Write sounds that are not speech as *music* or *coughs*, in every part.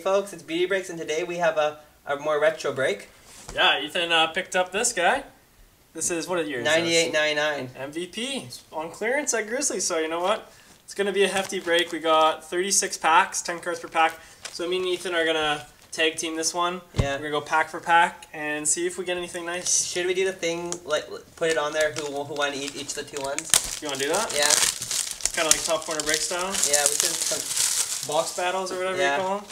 folks, it's Beauty Breaks, and today we have a, a more retro break. Yeah, Ethan uh, picked up this guy. This is, what are yours? Ninety-eight ninety-nine. MVP on clearance at Grizzly. So, you know what? It's going to be a hefty break. We got 36 packs, 10 cards per pack. So, me and Ethan are going to tag team this one. Yeah. We're going to go pack for pack and see if we get anything nice. Should we do the thing, like, put it on there, who, who won each, each of the two ones? You want to do that? Yeah, Kind of like top corner break style? yeah, we should. Some, Box battles or whatever Yeah. you call them?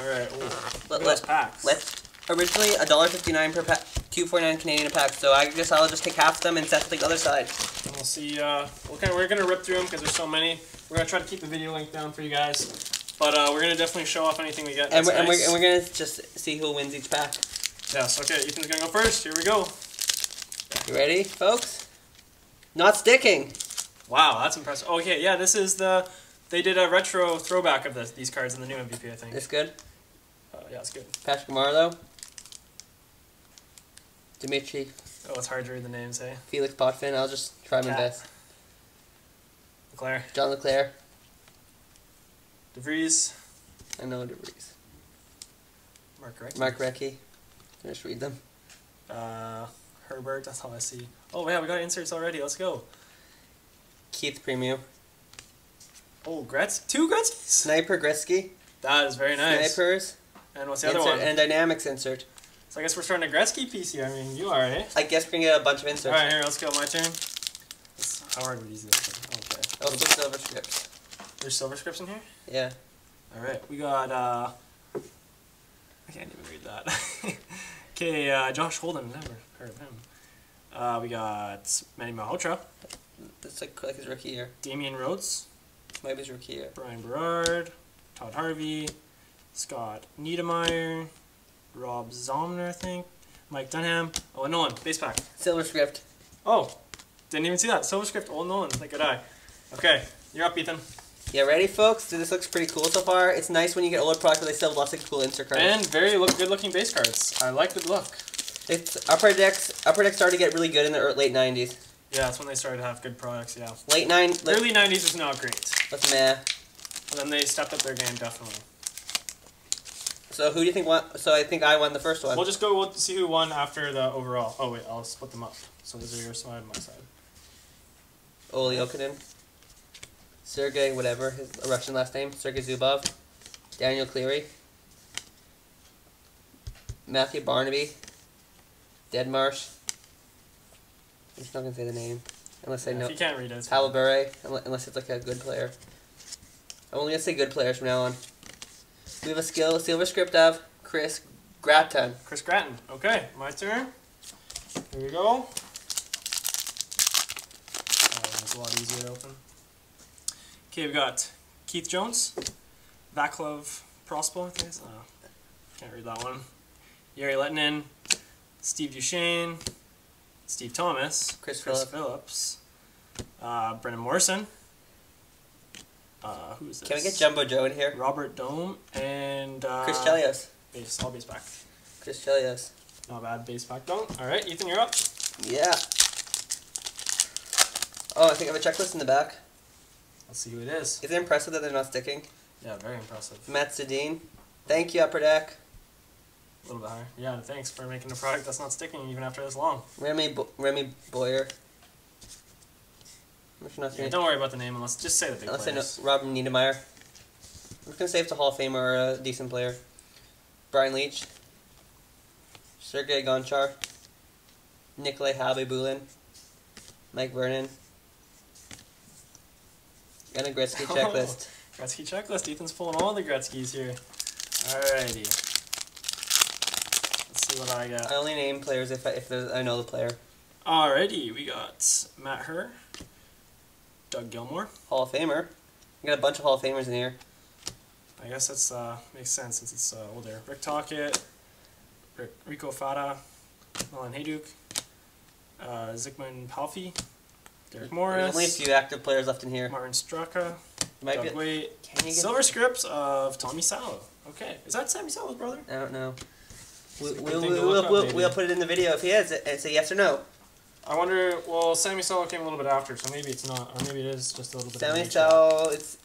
Alright, ooh. let, Look at those let, packs. let, originally $1.59 per pack, two forty nine Canadian a pack, so I guess I'll just take half of them and set to the other side. And we'll see. Uh, of, we're gonna rip through them because there's so many. We're gonna try to keep the video link down for you guys, but uh, we're gonna definitely show off anything we get. And we're, and, we're, and we're gonna just see who wins each pack. yes. Okay. Ethan's gonna go first. Here we go. You ready, folks? Not sticking. Wow, that's impressive. Okay, yeah, this is the. They did a retro throwback of this, these cards in the new MVP, I think. This good. Uh, yeah, it's good. Patrick Marleau. Dimitri Oh, it's hard to read the names, hey. Felix Potvin. I'll just try my Cat. best. LeClair, John LeClair. DeVries, I know DeVries. Mark Rick, Mark Recchi. Just read them. uh, Herbert. That's all I see. Oh yeah, we got inserts already. Let's go. Keith Primeau. Oh, Gretz, two Gretzkys. Sniper Gretzky. That is very nice. Snipers. And what's the other one? And Dynamics insert. So I guess we're starting a Gretzky piece here. I mean, you are, eh? I guess we're gonna get a bunch of inserts. All right, here, let's go. My turn. Let's- How hard would these be? Okay. Also silver strips. There's silver scripts in here. Yeah. All right, we got. uh I can't even read that. *laughs* okay, uh, Josh Holden. Never heard of him. Uh, we got Manny Malhotra, It's like, like his rookie year. Damian Rhodes, Might be his rookie year. Bryan Berard, Todd Harvey, Scott Niedermayer, Rob Zamuner, I think, Mike Dunham. Oh, and Nolan, base pack. Silver script. Oh, didn't even see that. Silver script, old Nolan. Like good eye. Okay, you're up, Ethan. Yeah, ready, folks? So this looks pretty cool so far. It's nice when you get older products, but they still have lots of cool insert cards. And very look good looking base cards. I like the look. It's upper decks. Upper decks started to get really good in the ear- late '90s. Yeah, that's when they started to have good products. Yeah. Late nine. Late, Early '90s was not great, That's meh. and then they stepped up their game definitely. So who do you think won? So I think I won the first one. We'll just go. We'll see who won after the overall. Oh wait, I'll split them up. So these are your side and my side. Olli Jokinen. Sergey, whatever his Russian last name. Sergey Zubov. Daniel Cleary. Matthew Barnaby. Deadmarsh. I'm just not gonna say the name unless I Yeah, know. If you can't read it, it's Pavel fine. Bure, unle- unless it's like a good player. I'm only gonna say good players from now on. We have a skill silver script of Chris Gratton. Chris Gratton. Okay, my turn. Here we go. Oh, it's a lot easier to open. Okay, we've got Keith Jones, Vaclav Prospal, I think it's, uh, can't read that one. Yuri Lehtinen, Steve Duchesne, Steve Thomas, Chris Chris Phillip. Phillips, uh, Brendan Morrison. Uh, who's this? Can we get Jumbo Joe in here? Robert Dome and uh, Chris Chelios. Base, all base back. Chris Chelios. Not bad base back Dome. All right, Ethan, you're up. Yeah. Oh, I think I have a checklist in the back. Let's see who it is. Is it impressive that they're not sticking? Yeah, very impressive. Mats Sundin. Thank you, Upper Deck. A little bit higher. Yeah, thanks for making a product that's not sticking even after this long. Remy Bo- Remy Boyer. Not Yeah, don't worry about the name unless just say the big unless I know players. Robin Niedermayer. I'm just gonna say it's a Hall of Famer or a decent player. Brian Leetch. Sergei Gonchar. Nikolai Khabibulin. Mike Vernon. And a Gretzky *laughs* Oh. checklist. Gretzky checklist. Ethan's pulling all the Gretzky's here. Alrighty. Let's see what I got. I only name players if I, if I know the player. Alrighty, we got Matt Herr, Doug Gilmour. Hall of Famer. We got a bunch of Hall of Famers in here. I guess that's uh, makes sense since it's uh, older. Rick Tocchet, Rick, Rico Fata, Milan Hejduk, uh, Zigmund Palffy, Derek There's Morris, only a few active players left in here. Martin Straka, Might Doug can Silver scripts of Tommy Salo. Okay, is that Sami Salo's brother? I don't know. We, good we'll, we'll, we'll, we'll, put it in the video if he is. It's a yes or no. I wonder. Well, Sami Salo came a little bit after, so maybe it's not, or maybe it is just a little bit. Sammy age it's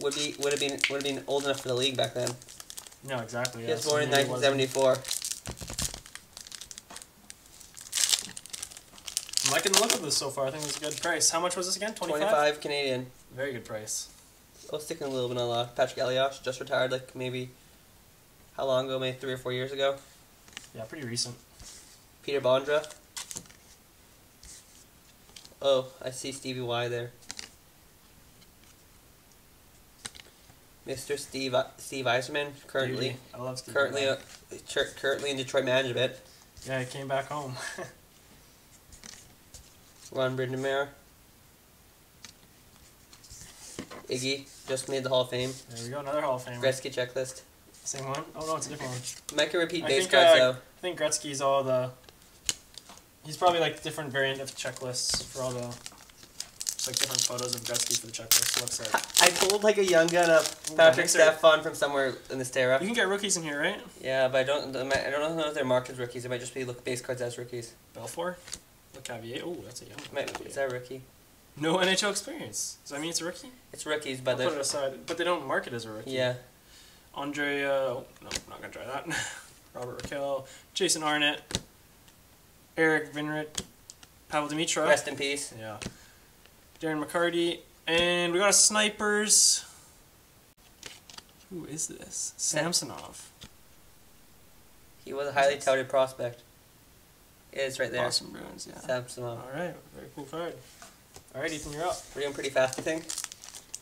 would be would have been would have been old enough for the league back then. No, exactly. He Yeah, was so born in maybe it wasn't- 1974. I'm liking the look of this so far. I think it's a good price. How much was this again? 25? 25 Canadian. Very good price. I was sticking a little vanilla. Patrick Elias just retired like maybe how long ago? Maybe three or four years ago. Yeah, pretty recent. Peter Bondra. Oh, I see Stevie Y there. Mr. Steve Steve Yzerman currently. I love Steve. currently uh, cur- currently in Detroit management. Yeah, he came back home. *laughs* Ron Brind'Amour. Iggy just made the Hall of Fame. there we go. Another Hall of Fame. Gretzky checklist. Same one? Oh no, it's a different one. Might can repeat I base think, cards uh, though. I think Gretzky's all the. He's probably like different variant of checklists for all the. Just like different photos of Gretzky for the checklist. Looks like. I pulled like a young gun up Patrick sir. Stefan from somewhere in this era. You can get rookies in here, right? Yeah, but I don't. I don't know if they're marked as rookies. It might just be look base cards as rookies. Belfour. Lecavalier. Oh, that's a young one. Might, is that a rookie? No NHL experience. Does that mean it's a rookie? It's rookies, I'll but put it aside. But they don't mark it as a rookie. yeah. Andre, uh, oh, no, I'm not gonna try that. *laughs* Robert Reichel, Jason Arnott, Eric Weinrich, Pavel Demitra. Rest in peace. Yeah. Darren McCarty, and we got a snipers. Who is this? Samsonov. He was a highly touted prospect. It is right there. Boston Bruins. Yeah. Samsonov. All right. Very cool card. All right, Ethan, you're up. We're doing pretty fast, I think.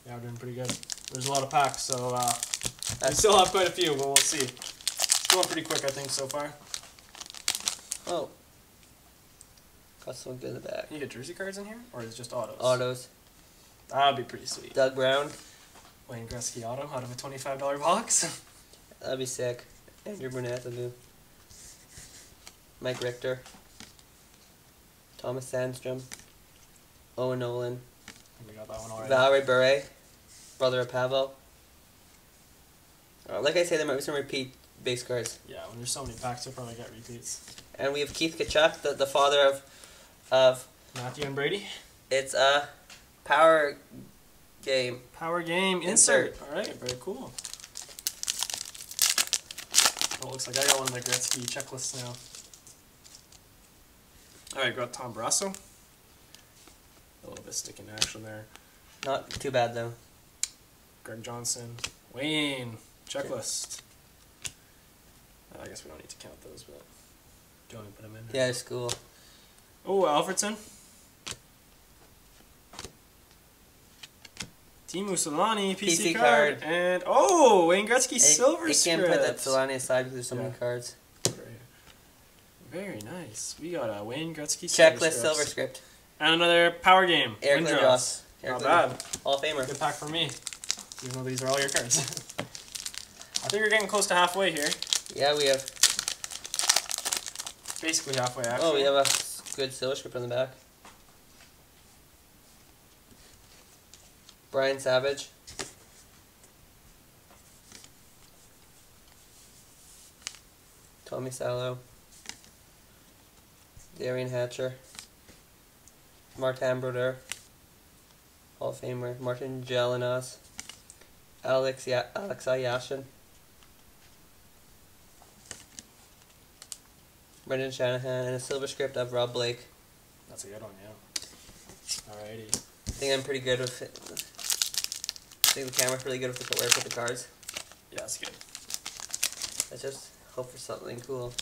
Yeah, we're doing pretty good. There's a lot of packs, so uh, we still have quite a few, but we'll see. It's Going pretty quick, I think, so far. Oh. Got someone good in the back. You get jersey cards in here, or is it just autos? Autos. That'd be pretty sweet. Doug Brown. Wayne Gretzky auto out of a twenty-five dollar box. *laughs* That'd be sick. Andrew Brunette, will do. Mike Richter. Thomas Sandstrom. Owen Nolan. we got that one already. Valeri Bure. Brother of Pavel. Uh, like I say, there might be some repeat base cards. yeah, when there's so many packs, you'll probably get repeats. And we have Keith Tkachuk, the, the father of of Matthew and Brady. it's a power game. Power game Insert. insert. All right, very cool. Oh, looks like I got one of the Gretzky checklists now. All right, got Tom Barrasso. A little bit sticking action there. Not too bad though. Greg Johnson, Wayne checklist. Uh, I guess we don't need to count those, but do you want to put them in? Yeah, it's cool. Oh, Alfredsson. Teemu Selanne, PC, PC card. card. and oh, Wayne Gretzky silver script. You can't put that. Selanne aside because there's so many cards. Very nice. We got a Wayne Gretzky silver Checklist silver script. and another power game. Eric. Lindros. Not bad. Hall of Famer. Good pack for me. Even though these are all your cards. *laughs* I think we're getting close to halfway here. Yeah, we have. Basically halfway, actually. Oh, we have a good silver script on the back. Brian Savage. Tommy Salo. Derian Hatcher. Martin Brodeur. Hall of Famer. Martin Gelinas. Alex ya- Yashin. Brendan Shanahan and a silver script of Rob Blake. That's a good one, yeah. Alrighty. I think I'm pretty good with it. I think the camera's really good with the footwear with the cards. Yeah, that's good. Let's just hope for something cool.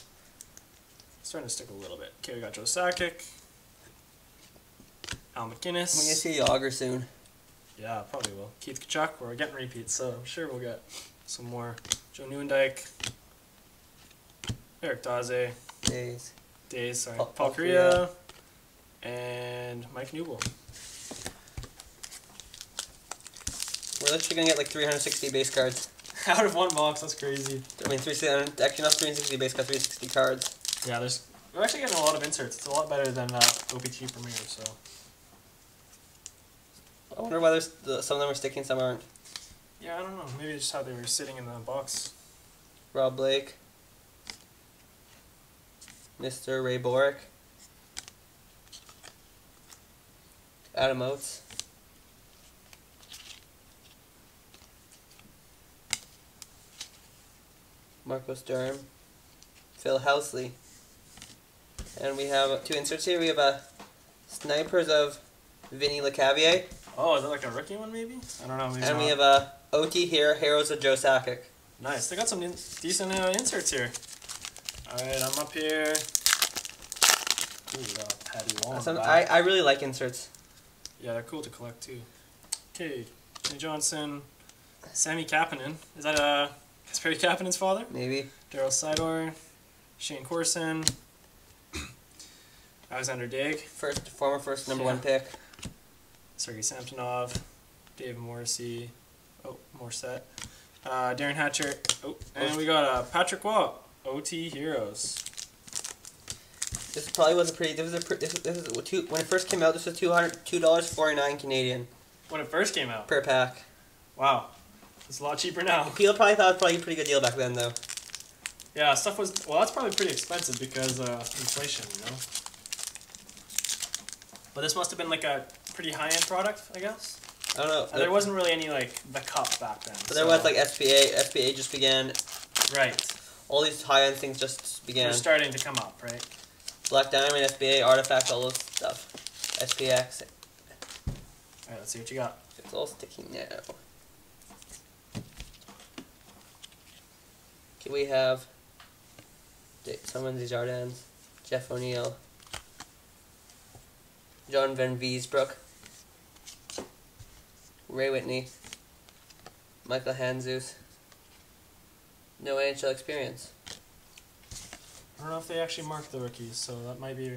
Starting to stick a little bit. Okay, we got Joe Sakic. Al I'm gonna MacInnis. see Jagr soon. Yeah, probably will. Keith Tkachuk, we're getting repeats, so I'm sure we'll get some more. Joe Nieuwendyk. Eric Daze. Days. Days, sorry. Paul- Paul, Paul Kariya. And Mike Newell. We're literally gonna get like 360 base cards. *laughs* Out of one box, that's crazy. I mean, 360, actually not 360 base cards, 360 cards. Yeah, there's. We're actually getting a lot of inserts. It's a lot better than uh, OPC Premier, so. I wonder why there's the, some of them are sticking, some aren't. Yeah, I don't know. Maybe just how they were sitting in the box. Rob Blake. Mr. Ray Bourque, Adam Oates, Marcos Durham, Phil Housley. And we have two inserts here. We have a Snipers of Vinny Lecavalier. Oh, is that like a rookie one maybe? I don't know. and not. we have uh, a OT here, Heroes of Joe Sakic. Nice. They got some decent uh, inserts here. Alright, I'm up here. Ooh, we got Patty Wall. Some, I. I really like inserts. Yeah, they're cool to collect too. Okay, Jimmy Johnson, Sami Kapanen. Is that uh, Kasperi Kapanen's father? Maybe. Daryl Sydor, Shayne Corson, *clears throat* Alexander Daigle, First former first number Yeah. one pick. Sergei Samsonov, Dave Morrissey, oh, Morset, uh, Darren Hatcher, oh, and we got uh, Patrick Waugh, OT Heroes. This probably wasn't pretty. This was a pre- this, this is two when it first came out. This was two hundred two dollars forty nine Canadian When it first came out. per pack. Wow. It's a lot cheaper now. *laughs* People probably thought it was probably a pretty good deal back then though. Yeah, stuff was, well, that's probably pretty expensive because uh, inflation, you know? But this must have been like a pretty high end product, I guess. I don't know. Uh, there wasn't really any like the cup back then. But there was like SBA. SBA just began. right. All these high end things just They're began. starting to come up, right? Black Diamond, SBA, Artifact, all those stuff. SPX. All right, let's see what you got. It's all sticky now. Okay, we have J- Someone Jardins, Jeff O'Neill, John Vanbiesbrouck, Ray Whitney, Michael Handzus. No NHL experience. I don't know if they actually mark the rookies, so that might be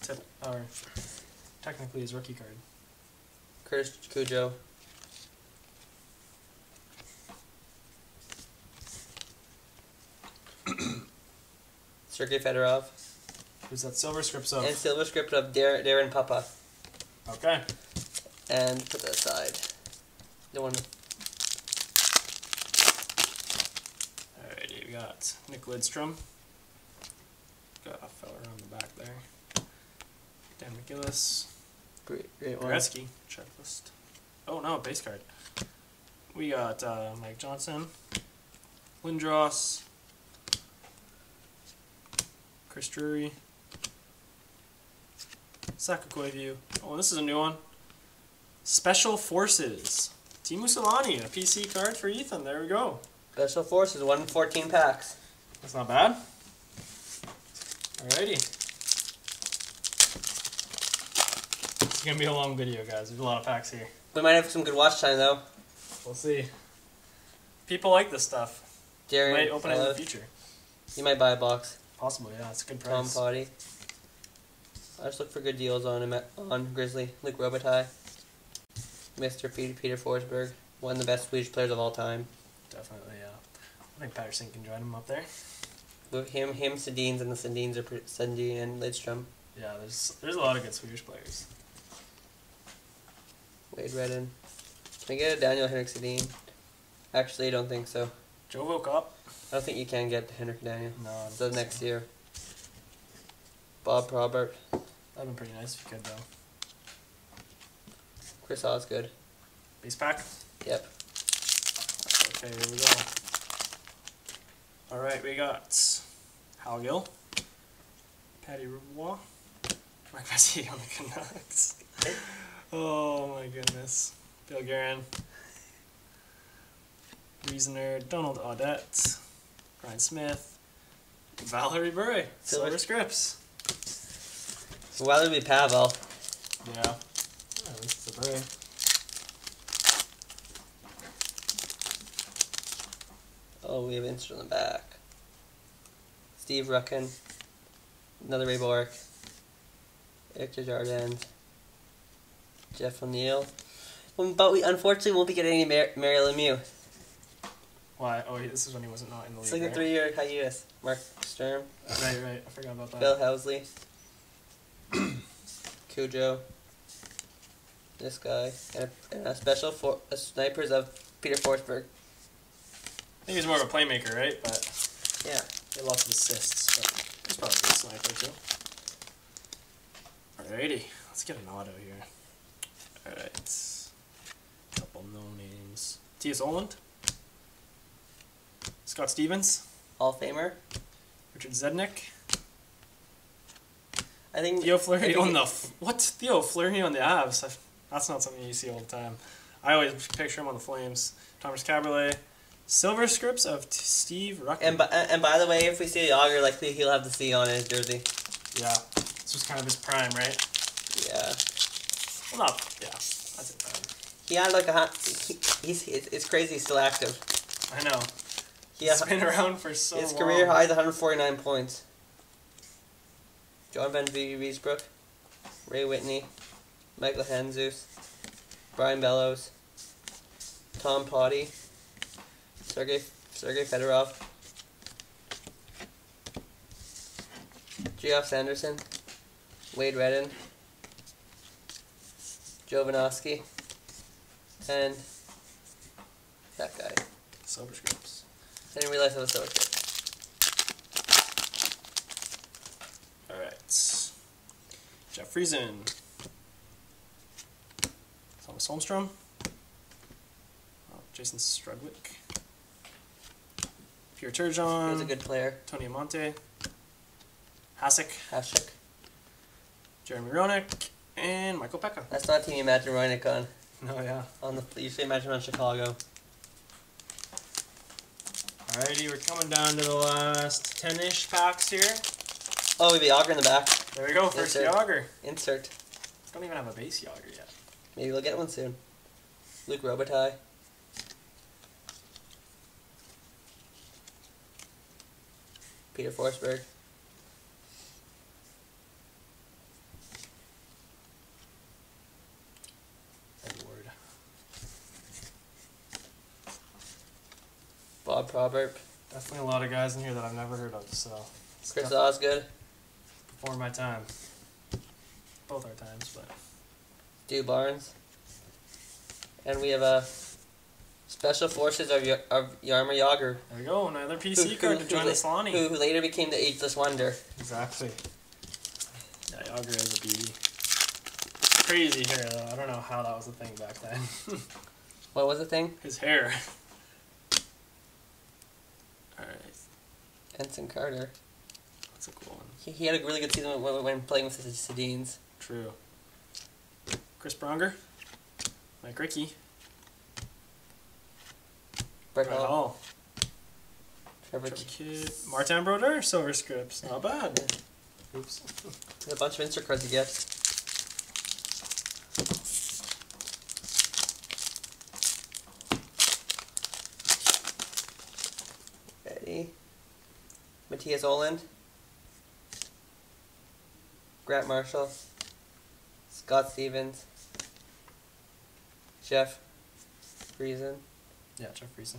tip, or technically his rookie card. Curtis Cujo. *clears throat* Sergei Fedorov. Who's that silver script of? And silver script of Dar- Darren Papa. Okay. And put that aside. The one. Alrighty, we got Nick Lidstrom. Got a fella around the back there. Dan McGillis. Great, great one. Gretzky checklist. Oh no, base card. We got uh, Mike Johnson, Lindros, Chris Drury, Saku Koivu. Oh, this is a new one. Special Forces. Teemu Selanne, a PC card for Ethan. There we go. Special Forces, 114 packs. That's not bad. Alrighty. It's gonna be a long video, guys. There's a lot of packs here. We might have some good watch time though. We'll see. People like this stuff. Darren, Might open it in the future. you might buy a box. Possibly, yeah. It's a good price. Tom. Poti. I just look for good deals on him on Grizzly. Luc Robitaille. Mr. Peter, Peter Forsberg. One of the best Swedish players of all time. Definitely, yeah. I think Patterson can join him up there. With him, him, Sedins, and the Sedins are pre- Sedin and Lidstrom. Yeah, there's there's a lot of good Swedish players. Wade Redden. Can I get a Daniel Henrik Sedin? Actually, I don't think so. Joe woke up. I don't think you can get Henrik Daniel. No, I don't So think next so. year. Bob Probert. That'd been pretty nice if you could though. Chris Osgood. Base pack. Yep. Okay, here we go. All right, we got Hal Gill, Patty Roy, Mark Messier on the Canucks. oh my goodness, Bill Guerin, Reasoner, Donald Audette, Brian Smith, Valeri Bure, Silver- Silver Scripts. So why would it be Pavel? Yeah. at least it's a Bure. Oh, we have insert on the back. Steve Rucchin. Another Ray Bourque. Victor Jardins. Jeff O'Neill. Um, But we unfortunately won't be getting any Mar- Mario Lemieux. Why? Oh, this is when he wasn't not in the It's league. like a three year hiatus. Mark Sturm. Right, right. I forgot about that. Bill Housley. *coughs* Cujo. This guy. And a, and a special for a snipers of Peter Forsberg. I think he's more of a playmaker, right? But Yeah. he had lots of assists. But he's probably a good sniper too. Alrighty, let's get an auto here. Alright. Couple no names. T.S. Ohlund. Scott Stevens. Hall of Famer. Richard Zednik. I think Theo Fleury on the f- what? Theo Fleury on the Avs. That's not something you see all the time. I always picture him on the Flames. Thomas Caberlet. Silver scripts of Steve Rucker. And by, and by the way, if we see Auger, likely he'll have the C on his jersey. yeah, this was kind of his prime, right? Yeah. Well, not yeah. That's it. Prime. He had like a hot. he, he's it's, it's crazy he's still active. I know. Yeah. He's been around for so His long. career high is 149 points. John Van V. Ray Whitney, Michael Handzus, Brian Bellows, Tom Poti, Sergey Sergey Fedorov, Geoff Sanderson, Wade Redden, Joe Vanoski, and that guy. Silver scripts. I didn't realize that was so good. All right. Jeff Friesen. Thomas Holmstrom. Oh, Jason Strudwick. Pierre He was a good player. Tony Amonte. Hasek. Hashtag. Jeremy Roenick. And Michael Pekka. That's not a team you imagine Roenick on. No, yeah. On the you should imagine on Chicago. Alrighty, we're coming down to the last 10 ish packs here. Oh, we have Jagr in the back. There we go, first Insert. Jagr. Insert. Don't even have a base Jagr yet. Maybe we'll get one soon. Luc Robitaille. Peter Forsberg. Edward. Bob Probert. Definitely a lot of guys in here that I've never heard of, so. it's Chris Osgood. Before my time. Both our times, but. Stu Barnes. And we have a Special Forces of, Y- of Jaromir Jagr. There we go, another who- PC who- card to join the Selanne. Who, who later became the Ageless Wonder. Exactly. Yeah, Jagr is a beauty. Crazy hair, though. I don't know how that was a thing back then. *laughs* What was the thing? His hair. Alright, Anson Carter. that's a cool one. He, he had a really good season when, when playing with the Sedines. True. Chris Pronger. Mike Ricci. Brett Brett Hull. Hull. Trevor Trevor Kidd. Martin Brodeur, Silver Scripts. Not bad. Oops. There's a bunch of insert cards you get. Ready? Matthias Ohlund. Grant Marshall. Scott Stevens. Jeff Friesen. Yeah, Jeff Friesen.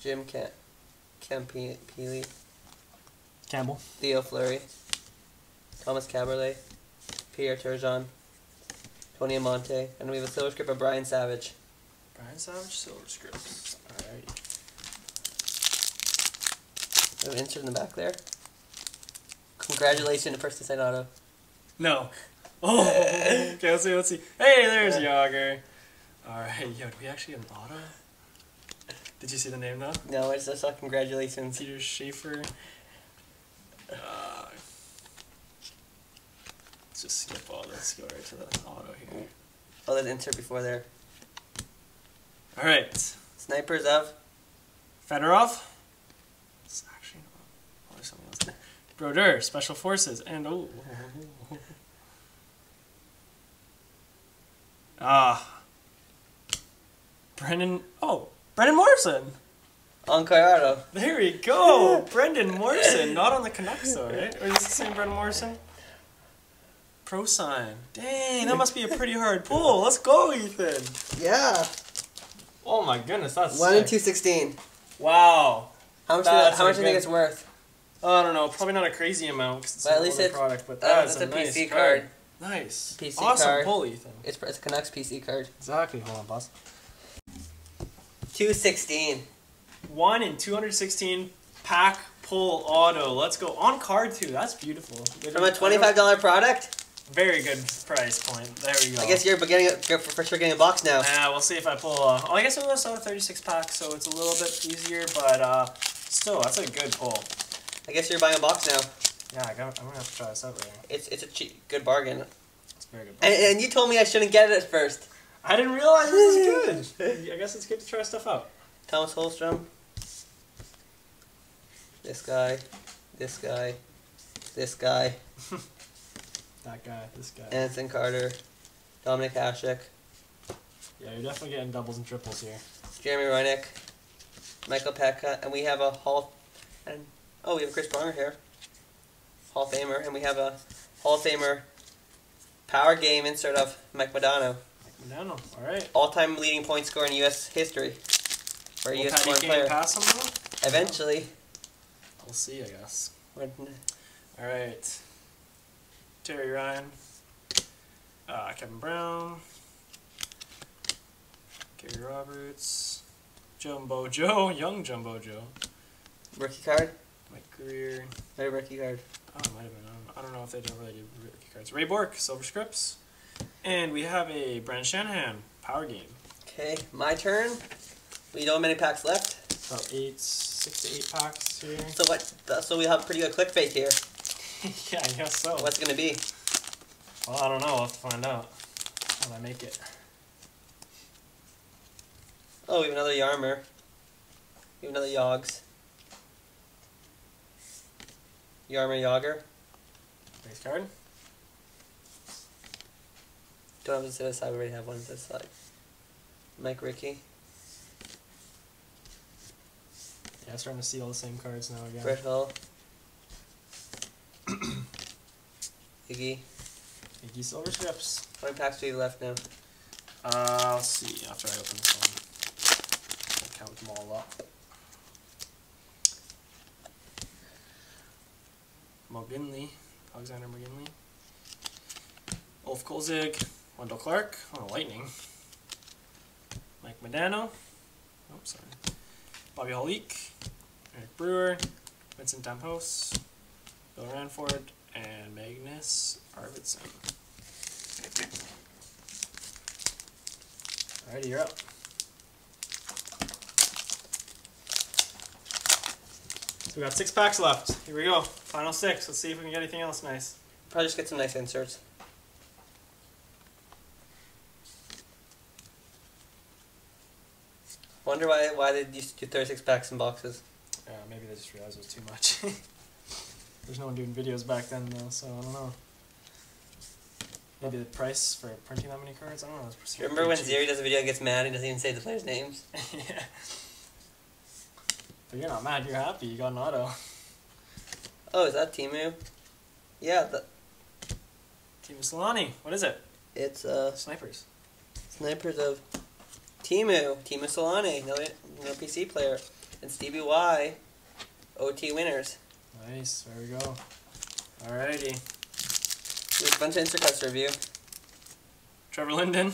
Jim Camp Ken Pe- Peely. Campbell. Theo Fleury, Thomas Caberlet, Pierre Turgeon, Tony Amonte, and we have a silver script of Brian Savage. Brian Savage, Silver Scripts. Alright. We have an insert in the back there. Congratulations to First Design Auto. No. *laughs* Oh, okay, let's see, let's see. Hey, there's Jagr. Alright, yo, do we actually have an auto? Did you see the name though? No, I just saw congratulations. Peter Schaefer. Uh, let's just skip all this. Go right to the auto here. Oh, there's an insert before there. Alright. Snipers of Fedorov. It's actually not. Oh, there's something else there. Brodeur, Special Forces, and oh. *laughs* Ah. Brendan. Oh, Brendan Morrison. Oncar Auto. There we go. *laughs* Brendan Morrison. Not on the Canucks, though, right? Or is this the same Brendan Morrison? Pro sign. Dang, that must be a pretty hard pull. Let's go, Ethan. Yeah. Oh my goodness, that's One and two sixteen. Wow. How much? That's how much do you think it's worth? I don't know, probably not a crazy amount 'cause it's But at an least it's- product, but Uh, that's, that's a, a nice PC card. card. Nice. PC awesome card. pull, Ethan. It's it's a Canucks PC card. Exactly. Hold on, boss. Two sixteen. One in 216 pack pull auto. Let's go on card too. That's beautiful. From a twenty-five dollar product. Very good price point. There we go. I guess you're getting a, you're for sure getting a box now. Yeah, we'll see if I pull. Uh, oh, I guess it was a 36 pack, so it's a little bit easier. But uh, Still, that's a good pull. I guess you're buying a box now. Yeah, I got, I'm gonna have to try this out later. It's it's a cheap, good bargain. It's a very good. And, and you told me I shouldn't get it at first. I didn't realize this was good. I guess it's good to try stuff out. Thomas Holmstrom. This guy. This guy. This guy. *laughs* That guy, this guy. Anson Carter. Dominic Hasek. Yeah, you're definitely getting doubles and triples here. Jeremy Roenick. Michael Pekka. And we have a Hall. And oh, we have Chris Pronger here. Hall of Famer. And we have a Hall of Famer power game insert of Mike Modano. All right. All-time leading point scorer in U.S. history for a Will U.S. Foreign player. pass him though? Eventually, We'll see, I guess. All right. Terry Ryan. Uh, Kevin Brown. Gary Roberts. Jumbo Joe. *laughs* Young Jumbo Joe. rookie card, Mike Grier. very rookie card. Oh, it might have been. I don't, I don't know if they don't really do rookie cards. Ray Bourque, Silver Scripts. And we have a Brendan Shanahan Power Game. Okay, my turn. We don't have many packs left, About eight, six to eight packs here. so what? Uh, so we have pretty good clickbait here. *laughs* yeah, I guess so. What's it gonna be? Well, I don't know. I'll have to find out when I make it. Oh, we have another Jaromir. We have another Yogs. Jaromir Jagr. Base card. Don't have to this side. We already have one this side. Mike Ricci. Yeah, I'm starting to see all the same cards now again. Brett Hull. *coughs* Iggy. Iggy Silver Scripts. How many packs do have left now? Uh, let's see. After I open this one, I'll count them all up. Mogilny, Alexander Mogilny, Ulf Kolzig, Wendel Clark, oh, Lightning, Mike Modano, oh, sorry, Bobby Holik, Eric Brewer, Vincent Damphousse, Bill Ranford, and Magnus Arvidsson. Alrighty, you're up. So we got six packs left. Here we go. Final six. Let's see if we can get anything else nice. Probably just get some nice inserts. I wonder why why they used to do 36 packs in boxes. Uh, maybe they just realized it was too much. *laughs* There's no one doing videos back then though, so I don't know. Maybe the price for printing that many cards? I don't know. It's Remember when pretty Zeri does a video and gets mad and doesn't even say the players' names? *laughs* yeah. But you're not mad. You're happy. You got an auto. *laughs* Oh, is that Teemu? Yeah, the, Teemu Selanne. What is it? it's uh, Snipers. snipers of Teemu, Teemu Selanne, no, no PC player, and Stevie Y, OT winners. Nice. There we go. Alrighty. There's a bunch of insert cuts review. Trevor Linden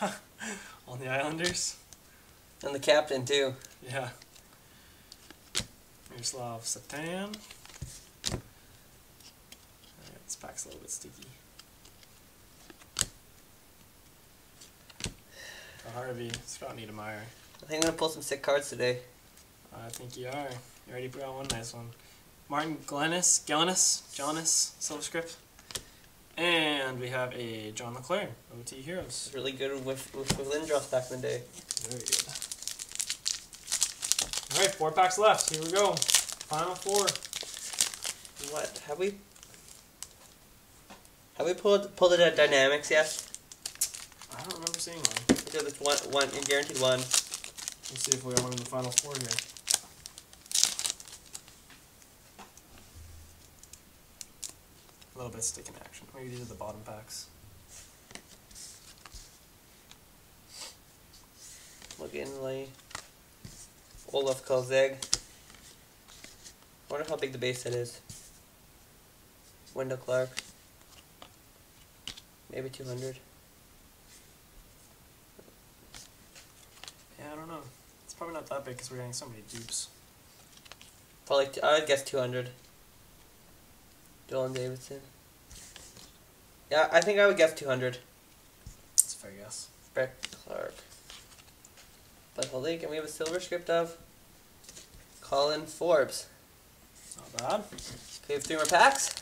*laughs* on the Islanders. And the captain, too. Yeah. Miroslav Satan. Alright, this pack's a little bit sticky. Uh, Harvey, Scott Niedermayer. I think I'm gonna pull some sick cards today. I think you are. You already got one nice one. Martin Gelinas, Gelinas, Jonas, Silver Script. And we have a John LeClair, OT Heroes. Really good with, with, with Lindros back in the day. Very good. Alright, four packs left. Here we go. Final four. What have we? Have we pulled pulled the dynamics yet? I don't remember seeing one. We did this one one guaranteed one. Let's see if we got one in the final four here. A little bit stick in action. Maybe these are the bottom packs. Mogilny. Olaf Kolzig. I wonder how big the base set is. Wendel Clark. Maybe 200. Yeah, I don't know. It's probably not that big because we're getting so many dupes. Probably, t- I would guess 200. Dylan Davidson. Yeah, I think I would guess 200. That's a fair guess. Brett Clark. But Holik, and we have a silver script of Colin Forbes. Not bad. Okay, we have three more packs.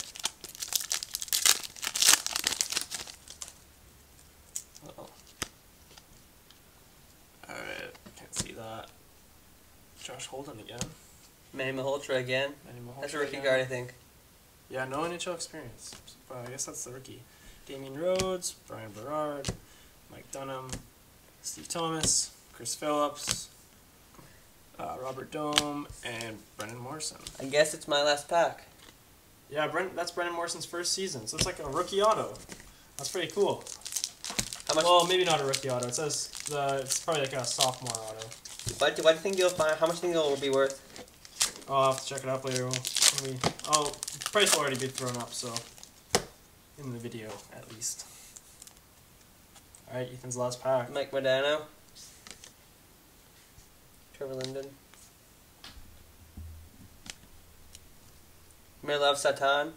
Uh-oh. Alright, can't see that. Josh Holden again. Manny Malhotra again. Manny That's a rookie again. guard, I think. Yeah, no NHL experience. But I guess that's the rookie. Damian Rhodes, Bryan Berard, Mike Dunham, Steve Thomas, Chris Phillips, uh, Robert Dome, and Brendan Morrison. I guess it's my last pack. Yeah, Brent, that's Brendan Morrison's first season, so it's like a rookie auto. That's pretty cool. How much? Well, maybe not a rookie auto. It says the, it's probably like a sophomore auto. What do, what do you think you'll find? How much do you think it'll be worth? Oh, I'll have to check it out later. Oh, price will already be thrown up, so in the video at least. All right, Ethan's last pack. Mike Modano. Trevor Linden. Mirlov Satan.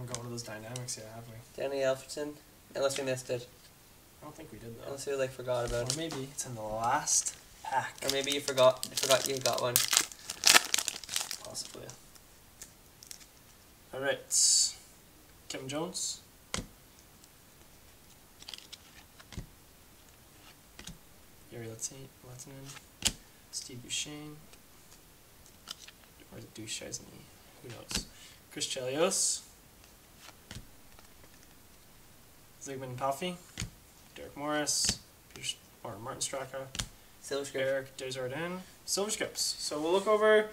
haven't got one of those dynamics yet, have we? Danny Alfredsson. Unless we missed it. I don't think we did though. Unless we like forgot about Or it. maybe it's in the last pack. Or maybe you forgot you forgot you got one. Possibly. All right, Kevin Jones. Yuri Lehtinen, Steve Duchesne, or is it Duchesne? Who knows? Chris Chelios, Zigmund Toffee, Derek Morris, Peter, or Martin Straka, Silver. Eric Desjardins, Silver Scripts. So we'll look over.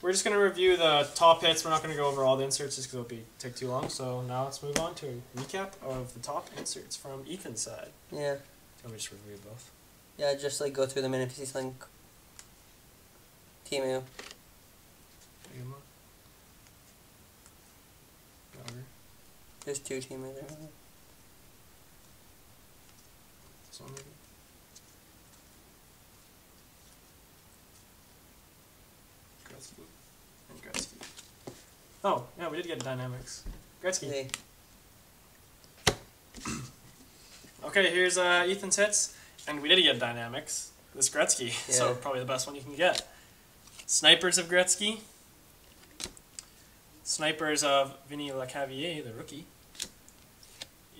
We're just going to review the top hits. We're not going to go over all the inserts just because it'll be take too long. So now let's move on to a recap of the top inserts from Ethan's side. Yeah. Can we just review both? Yeah, just like go through them and if you see something Teemu. There's two Teemu there. Mm-hmm. Gretzky. And Gretzky. Oh, yeah, we did get dynamics. Gretzky. Hey. *clears throat* Okay, here's uh, Ethan's hits, and we did get dynamics. This Gretzky, *laughs* so probably the best one you can get. Snipers of Gretzky. Snipers of Vinny Lecavalier, the rookie.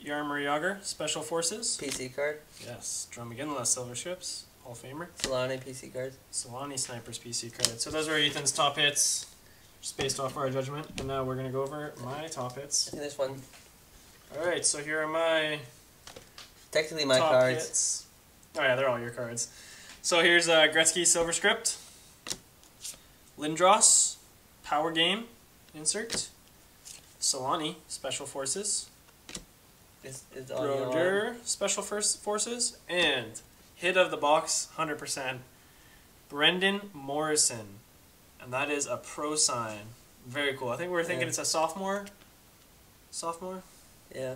Jaromir Jagr, Special Forces. PC card. Yes, Drum Mogilny, Silver Scripts, Hall of Famer. Selanne PC card. Selanne Snipers PC card. So those were Ethan's top hits, just based off our judgment. And now we're going to go over my top hits. this one Alright, so here are my technically my cards. hits. Oh yeah, they're all your cards. So here's uh, Gretzky Silver Script, Lindros Power Game insert, Selanne Special Forces, Is is all you want. Brodeur Special First Forces, and hit of the box 100% Brendan Morrison, and that is a pro sign. Very cool. I think we are thinking Yeah. it's a sophomore. Sophomore, Yeah.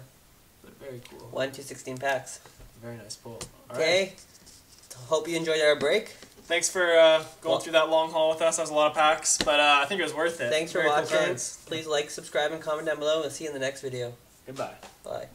but very cool. One to sixteen packs. Very nice pull. All right. Okay. Hope you enjoyed our break. Thanks for uh, going Well- through that long haul with us. That was a lot of packs, but uh, I think it was worth it. Thanks for Very cool watching. cards. Please like, subscribe, and comment down below. We'll see you in the next video. Goodbye. Bye.